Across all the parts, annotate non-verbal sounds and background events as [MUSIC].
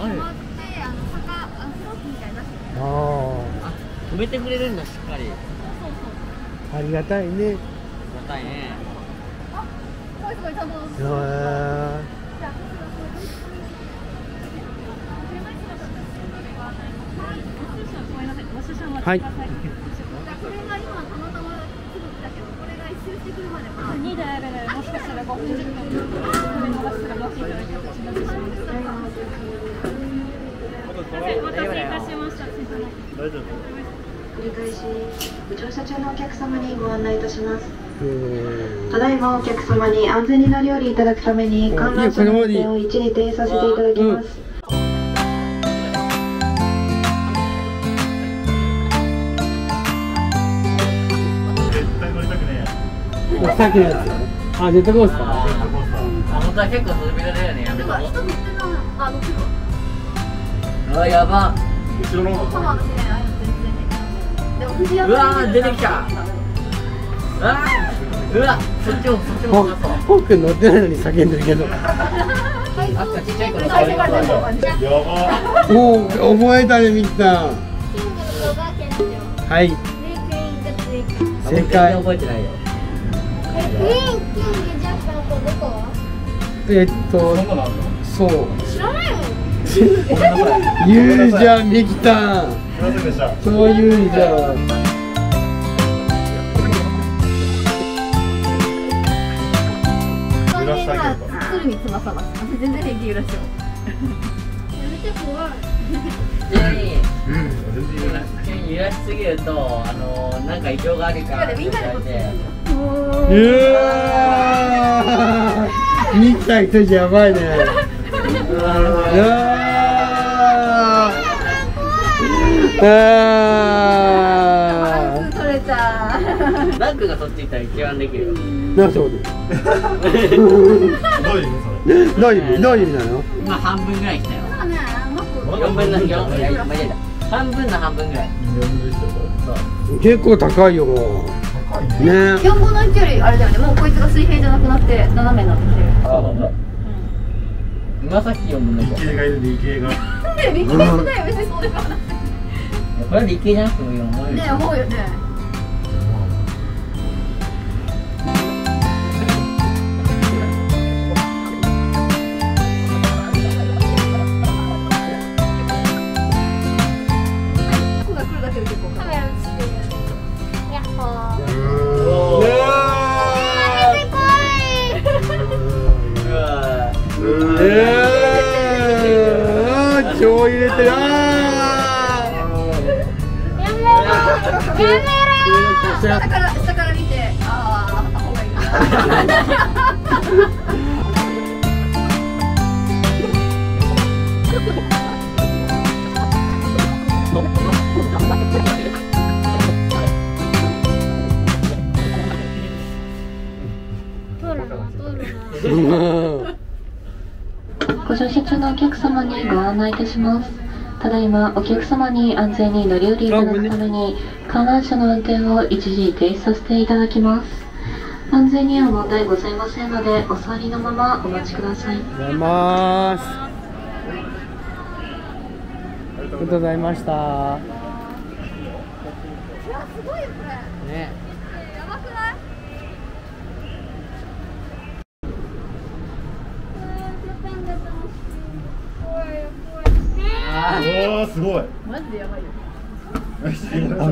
あるああ止めてくれるんだしっかり。あありがたいね。ありがたいねへーはい。これが今たまたま来るんだけど、これが一周してくるまでは。2台あるので、もしかしたら5分10分取り逃したらご注意いただきます。すみません、お待たせいたしました。大丈夫繰り返しご乗車中のお客様にご案内いたしますただいまお客様に安全に乗り降りいただくために観覧車の運転を一時停止させていただきますさっきのやつ。あジェットコースター。ああ本当は結構飛び出だよねやめとこ人乗ってるのあの。うあやば。後ろの方。かもしれない全然でも藤う山わー出てきた。うわー。うわそっちもそっちも。怖そうポック乗ってないのに叫んでるけど。あっちっちゃい子の大丈夫大丈夫やばおお覚えたねミキさんはい。正解。覚えてないよえっとそう知らないの？言うじゃんミキさんそう言うじゃん揺らしてあげるか鶴見翼だ全然平気揺らしてもやめて怖いちなみにうん全然揺らない揺らしすぎるとあの。なんか異常があるかでみんなでこっちてうわー。ミキさん一人やばいね。[LAUGHS] うわー。あー。取れたランクがそっち行ったら一番できるよ。なんてこと？[LAUGHS] どういう意味それ？どういう意味？どういう意味なの？今半分ぐらい来たよ。まあねマック4分の4いやいや間違えた半分の半分ぐら。い結構高いよね。ね4分の1よりあれだよね。もうこいつが水平じゃなくなって斜めになってきてる。あほんと今さっき4分の1理系がいる理系が。なんで理系だよ別にそうでもない。[LAUGHS] これは理系じゃなくてもいいよ思うよ。ね思うよね入れてる。あやめろやめろ下から下から見てああアホがいる通客様にご案内いたします。ただいまお客様に安全に乗り降りいただくために観覧車の運転を一時停止させていただきます。安全には問題ございませんのでお座りのままお待ちください。ございます。ありがとうございましたいやすごいよこれねやばくないあおーすごい。マジでやばい。よ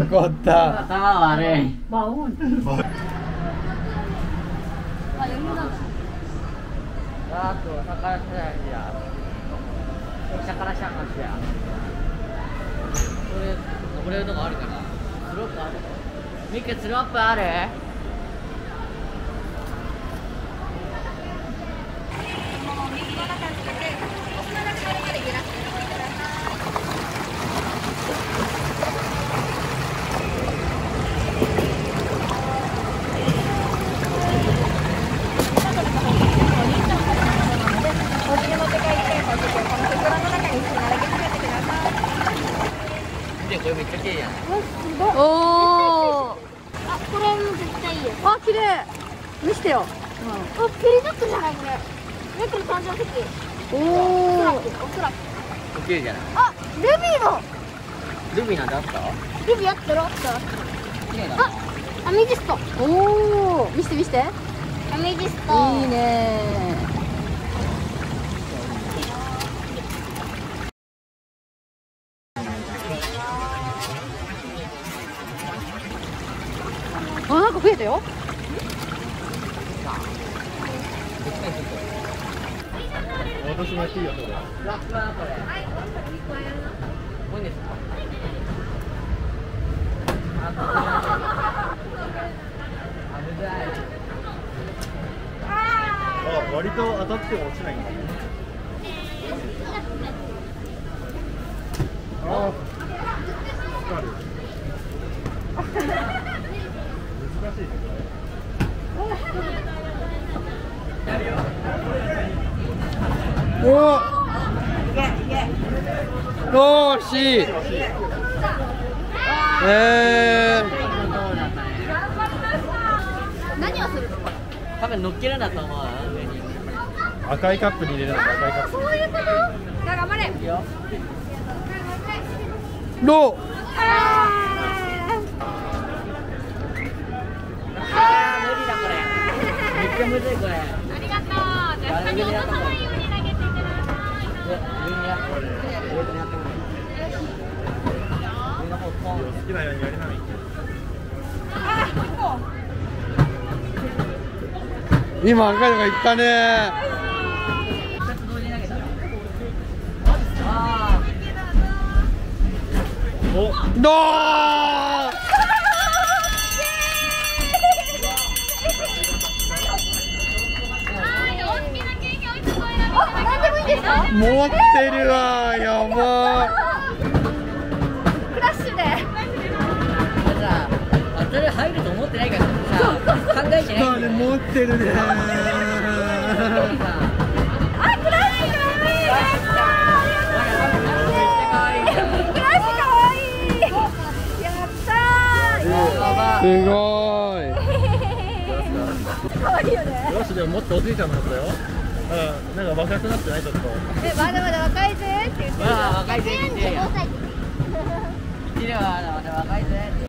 怒った頭悪い。バオンあ、読みなあと魚しや魚しゃかしやこれ登れるとこあるかなスロープあるミックスロープある見てこれめっちゃちゃ綺麗じゃないおおあこれも絶対いいよあ綺麗見してよ、あペリドットじゃないこれ。ネクの誕生石。おおおそらくおそらく綺麗じゃない。あルビーのルビーなんてあった？ルビーあったろあった？綺麗だなあアメジスト。おお見して見して。アメジスト。いいねあなんか増えたよ私もやっていいよそれふわふわこれはい多いんですか危ないあ割と当たっても落ちないんだ。ねあ難しいですねおお惜しい。え何をするの多分乗っけるんだと思う赤いカップに入れるんです赤いカップそういうこと？じゃあ頑張れいくよー、ロあー無理だこれちゃむずいこれありがとうじゃあ下に落とさないように投げていただきますで上にやって上にやって上の方ポン好きなようにやりなみあー今赤いのがいったね。二つ同時に投げたらあおどー何でもいいですか？持ってるわやばクラッシュでーさ当たる入ると思ってないからさ考えてないんだ持ってるねあクラッシュかわいい可愛いじゃんクラッシュかわいいやったーすごいかわいいよねよしでももっとおじいちゃんのやつだようん。なんか若くなってないちょっと。えまだまだ若いぜって言ってるまあ若いぜって言ってるよ。45歳って一年はまだ若いぜどう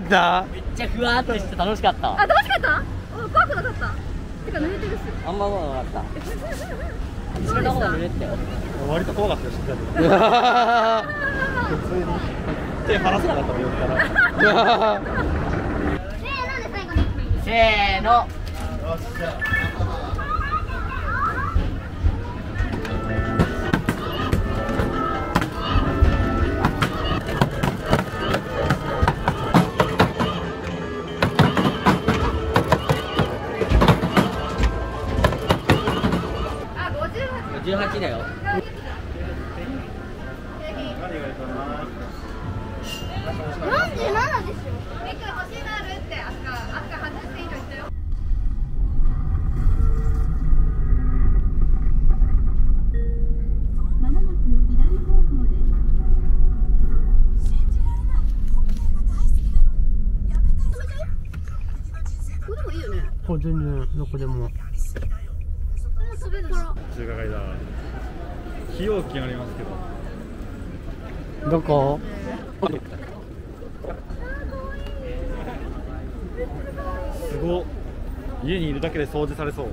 だった。めっちゃふわっとして楽しかった。あ楽しかった？お怖くなかった？てか濡れてるし。あんま怖なかった。後ろの方が濡れてたよ割と怖かったよしっ普通に手離せなかったもん横から。[LAUGHS] [LAUGHS] せーので最後に。せーの。よしじゃ18だよ。何がいいかな47でしょえ今日欲しいのあるって赤赤外していいの言ったよこれで。もい。いよねこれ全然どこでも中華街だ。費用金ありますけど。どこ？すごっ。家にいるだけで掃除されそう。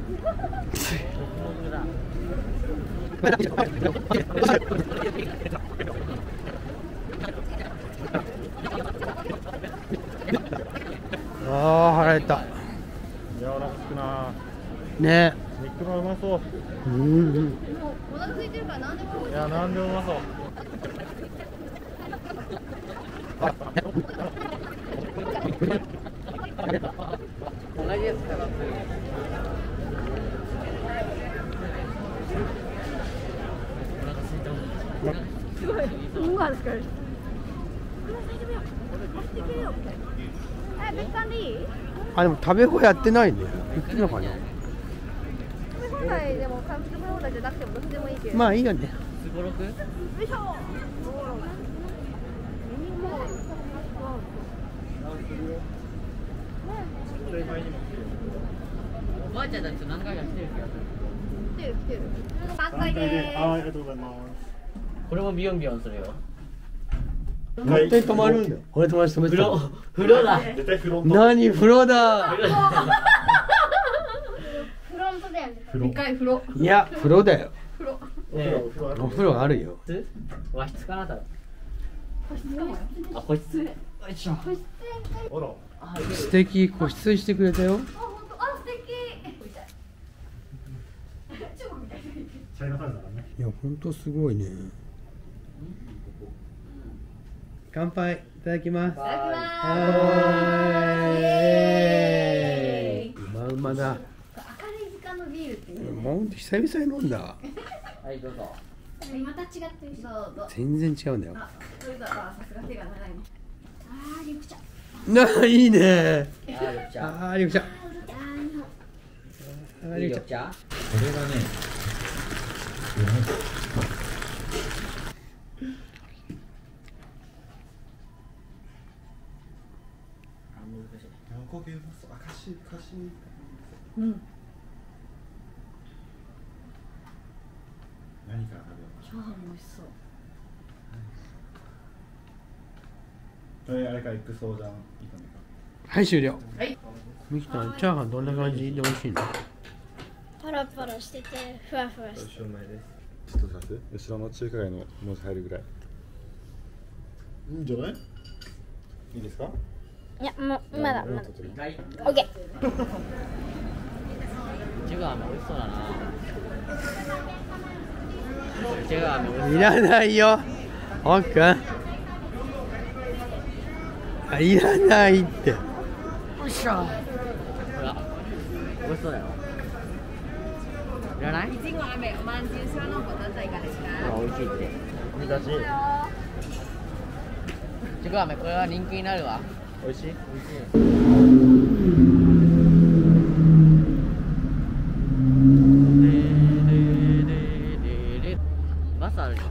ああ腹減った。柔らかくな。ね。肉もうまそううん。腹空いてるから何でも。いや何でもうまそう。同じか。すごい。うわ、あ、でも食べ放やってないね。言ってん。かな。食べ放題でも食べ放題じゃなくてもどっちでもいいけどまあいいよね。すごろくよいしょおばあちゃんたちと何回か来てる気がする来てる来てる。3回でーあありがとうございまこれもビヨンビヨンするよ。乗って止まるんだよ。俺友達止めてた風呂風呂だ。す絶対フロント何風呂だ [LAUGHS] だよね。風呂。でかい風呂。いや風呂だよ。風呂。ねえお風呂ある？お風呂あるよ。和室和室かな？多分。あ個室？よいしょあら素敵。個室してくれたよ。あ本当？あ素敵。チャイナだからねいや本当すごいね。乾杯。いただきます。ははいいうまうまだ明るい時間のビールっていうもう久々に飲んだはいどうぞ。また違って全然違うんだよ。あそれだあさすが手が長いね。あー緑茶なあいいね。あー緑茶あー緑これがねあ難しい。こういうあかしいかしいうん何から食べようかチャーハンも美味しそう。それあれかエッグソーダン炒めか。はい終了。はい。ミキさんチャーハンどんな感じで美味しいの？パラパラしててふわふわして。ちょっとさす後ろの中華街の文字入るぐらい。いいんじゃない？いいですか？いやもうまだ。まだはい。オッケー。いちご飴美味しそうだないらないよ。おっくん。あいらないって。そうほら美味しそうだよ。いらない？いちご飴おまんじゅうそのことだいかです？しいって。君たちいちご飴これは人気になるわ。美味しい。美味しい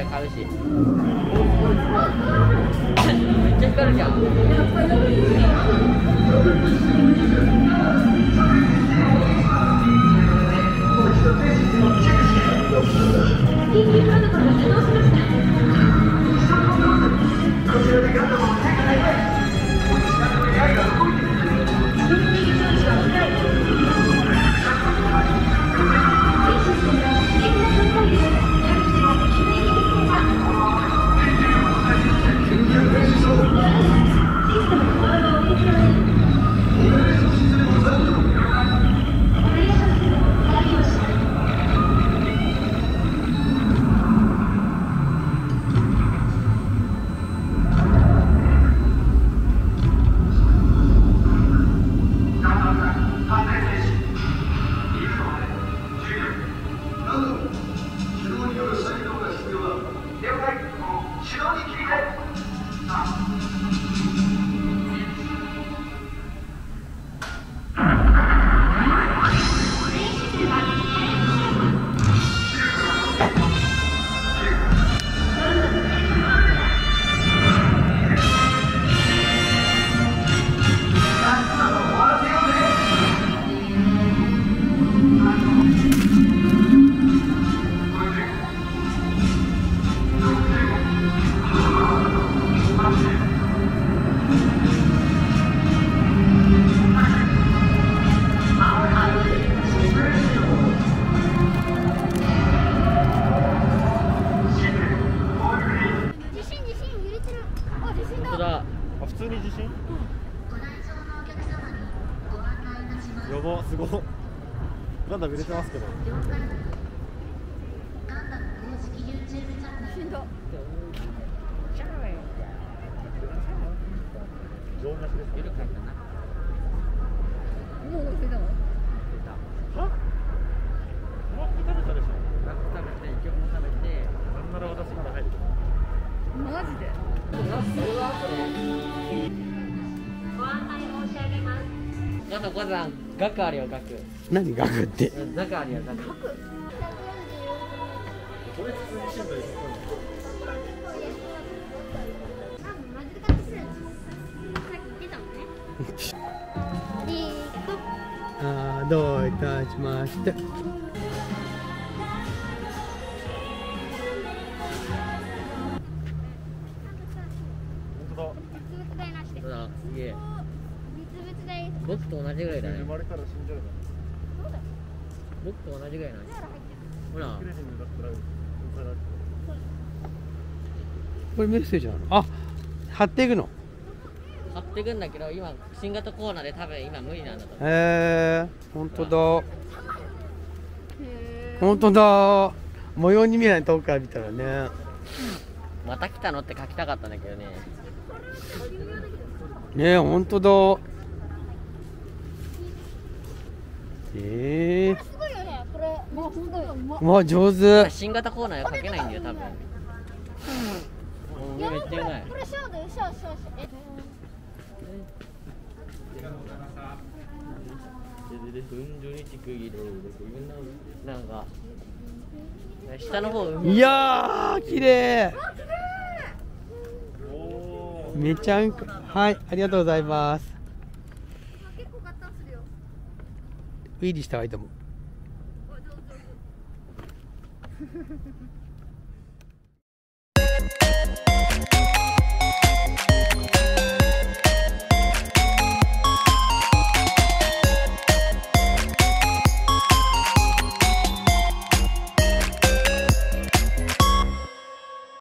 いかもねでっかいの買うし。めっちゃ光るじゃん。ガンダム入れてますけど。上脈ですゆるかった。なもう忘れた。のはマック食べた。でしょラップ食べて一曲も食べてなんなら私まだ入るマジであと小さん額あるよ額。何ガクって？額あるよ額。こ [LAUGHS] あーどういたしましてまれたら死んじゃうな僕と同じぐらいなんですほら。これメッセージなの？あ貼っていくの？買ってくんだけど今新型コロナで多分今無理なんだと思う。へえ本当だ。本当だ。模様に見えない遠くから見たらね。また来たのって書きたかったんだけどね。ねえ本当だえすごいよねこれ。もうすごいよ。ー、わ上手。新型コロナで書けないんだよ多分。うん。めっちゃうまいこれショーでショーショーショーえなんか下の方いやー綺麗おめちゃんこはいありがとうございます結構ガッタンするよウィリーした方がいいと思う